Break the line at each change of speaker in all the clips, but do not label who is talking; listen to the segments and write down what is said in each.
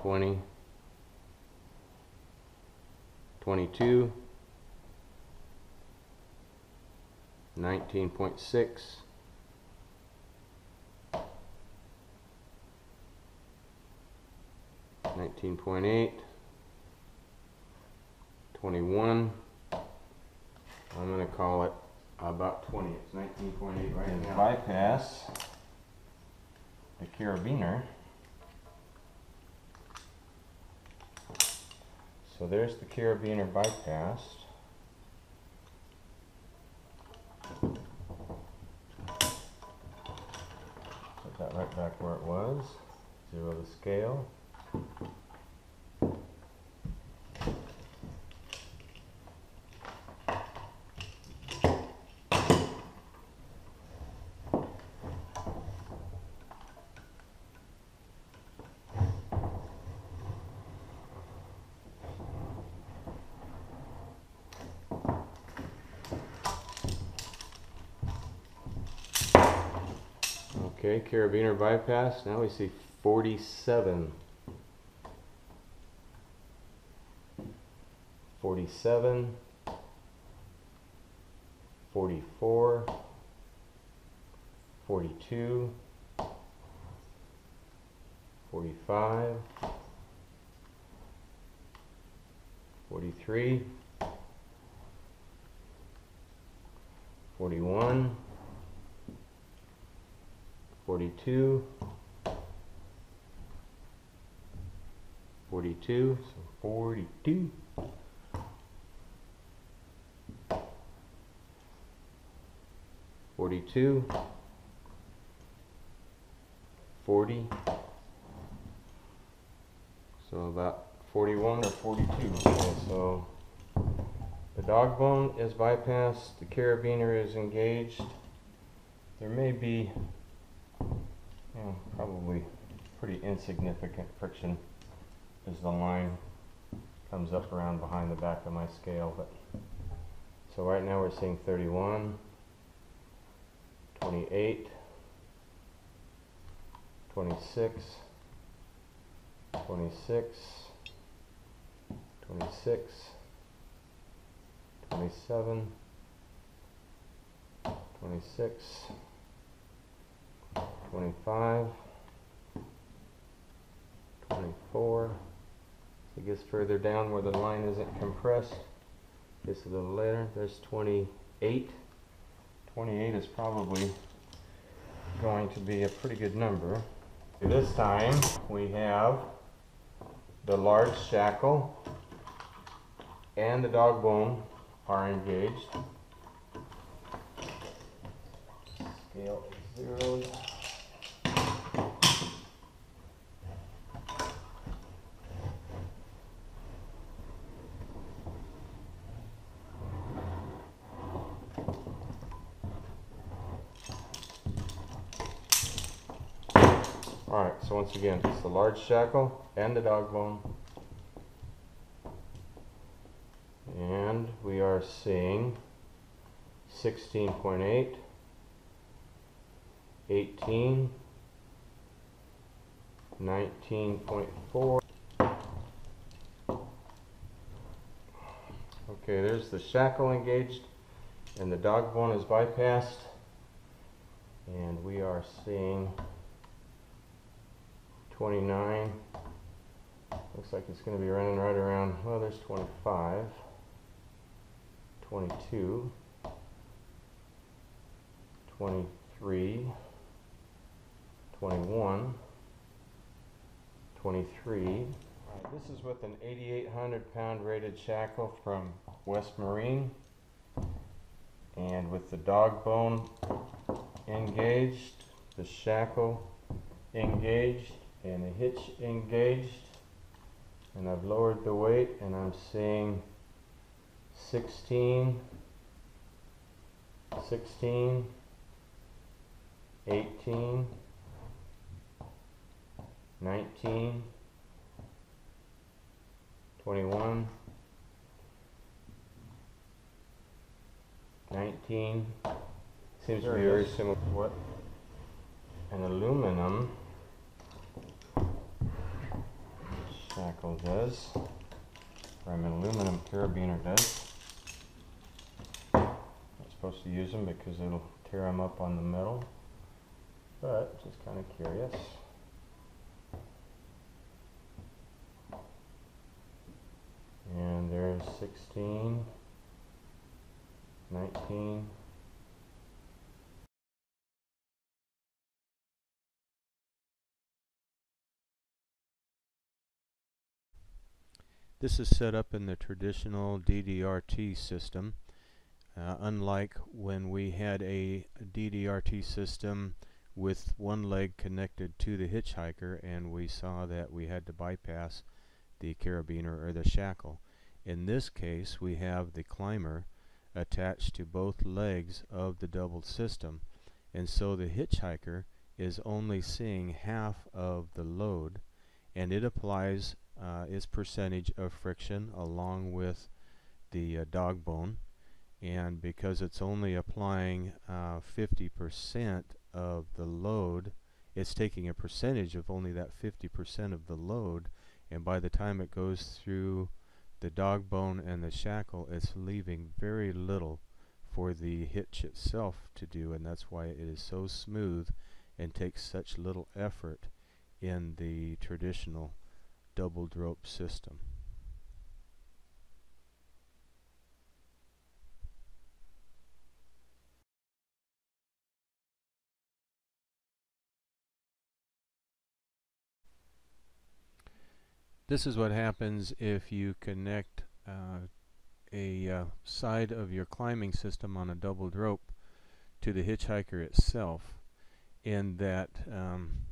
twenty, twenty-two, nineteen point six, nineteen point eight, twenty-one. I'm gonna call it about twenty, it's nineteen point eight right
And
now.
bypass the carabiner. So there's the carabiner bypassed. Put that right back where it was. Zero the scale.
Okay, carabiner bypass, now we see forty-seven. Forty-seven. Forty-four. Forty-two. Forty-five. Forty-three. Forty-one. Forty-two. Forty-two, so forty-two. Forty-two. Forty. So about forty-one or forty-two, okay, so the dog bone is bypassed, the carabiner is engaged. There may be yeah, probably pretty insignificant friction as the line comes up around behind the back of my scale, but so right now we're seeing 31, 28, 26, 26, 26, 27, 26, 25, 24. So it gets further down where the line isn't compressed. Gets a little later. There's 28. 28 is probably going to be a pretty good number. This time we have the large shackle and the dog bone are engaged. Scale is zeroed. Alright, so once again, it's the large shackle and the dog bone. And we are seeing 16.8, 18, 19.4. Okay, there's the shackle engaged and the dog bone is bypassed. And we are seeing 29. Looks like it's going to be running right around, well, there's 25, 22, 23, 21, 23. All right, this is with an 8,800 pound rated shackle from West Marine. And with the dog bone engaged, the shackle engaged, and the hitch engaged and I've lowered the weight and I'm seeing 16 16 18 19 21 19 seems to be very similar what an aluminum shackle does, or an aluminum carabiner does. Not supposed to use them because it'll tear them up on the metal, but just kind of curious. And there's 16, 19, This is set up in the traditional DDRT system. Uh, unlike when we had a DDRT system with one leg connected to the hitchhiker and we saw that we had to bypass the carabiner or the shackle. In this case we have the climber attached to both legs of the doubled system and so the hitchhiker is only seeing half of the load and it applies uh, its percentage of friction along with the uh, dog bone. And because it's only applying 50% uh, of the load it's taking a percentage of only that 50% of the load. And by the time it goes through the dog bone and the shackle it's leaving very little for the hitch itself to do. And that's why it is so smooth and takes such little effort in the traditional doubled rope system. This is what happens if you connect uh, a uh, side of your climbing system on a doubled rope to the hitchhiker itself in that um,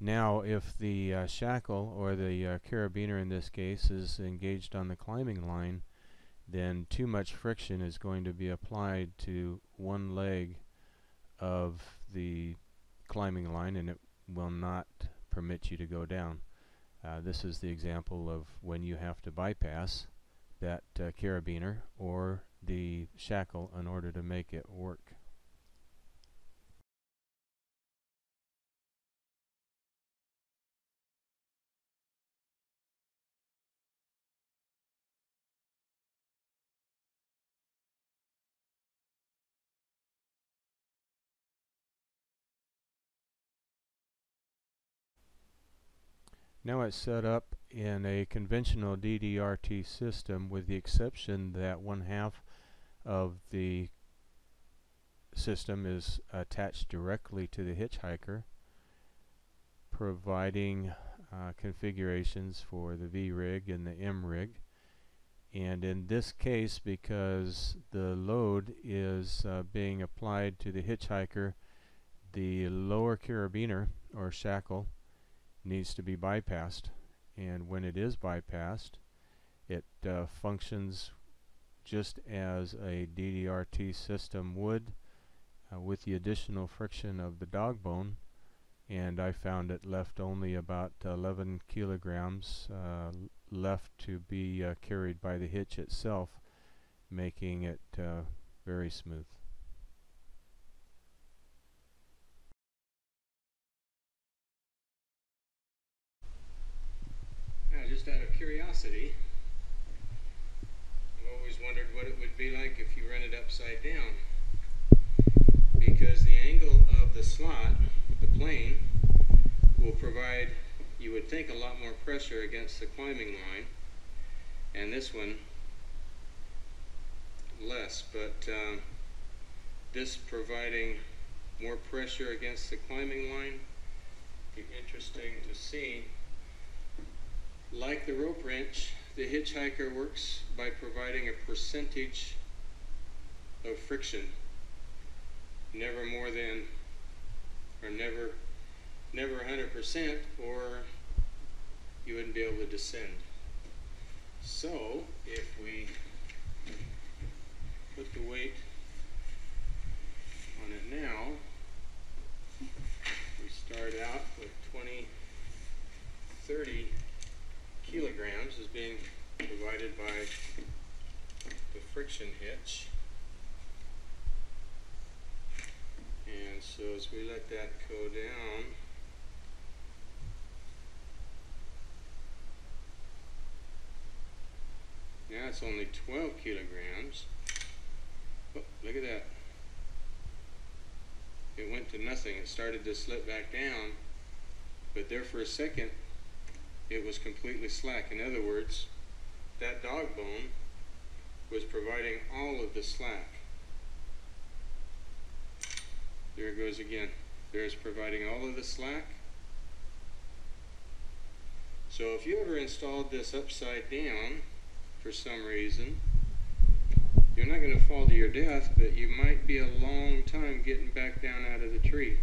now if the uh, shackle or the uh, carabiner in this case is engaged on the climbing line then too much friction is going to be applied to one leg of the climbing line and it will not permit you to go down. Uh, this is the example of when you have to bypass that uh, carabiner or the shackle in order to make it work. Now it's set up in a conventional DDRT system with the exception that one half of the system is attached directly to the hitchhiker providing uh, configurations for the Z-rig and the M-rig. And in this case because the load is uh, being applied to the hitchhiker the lower carabiner or shackle needs to be bypassed and when it is bypassed it uh, functions just as a DDRT system would uh, with the additional friction of the dog bone and I found it left only about 11 kilograms uh, left to be uh, carried by the hitch itself making it uh, very smooth.
Just out of curiosity, I've always wondered what it would be like if you run it upside down. Because the angle of the slot, the plane, will provide, you would think, a lot more pressure against the climbing line. And this one, less. But um, this providing more pressure against the climbing line, be interesting to see like the rope wrench, the hitchhiker works by providing a percentage of friction. Never more than, or never, never 100%, or you wouldn't be able to descend. So, if we put the weight on it now, we start out with 20, 30 kilograms is being provided by the friction hitch. And so as we let that go down, now it's only 12 kilograms. Oh, look at that. It went to nothing. It started to slip back down, but there for a second, it was completely slack. In other words, that dog bone was providing all of the slack. There it goes again. There's providing all of the slack. So if you ever installed this upside down for some reason, you're not going to fall to your death, but you might be a long time getting back down out of the tree.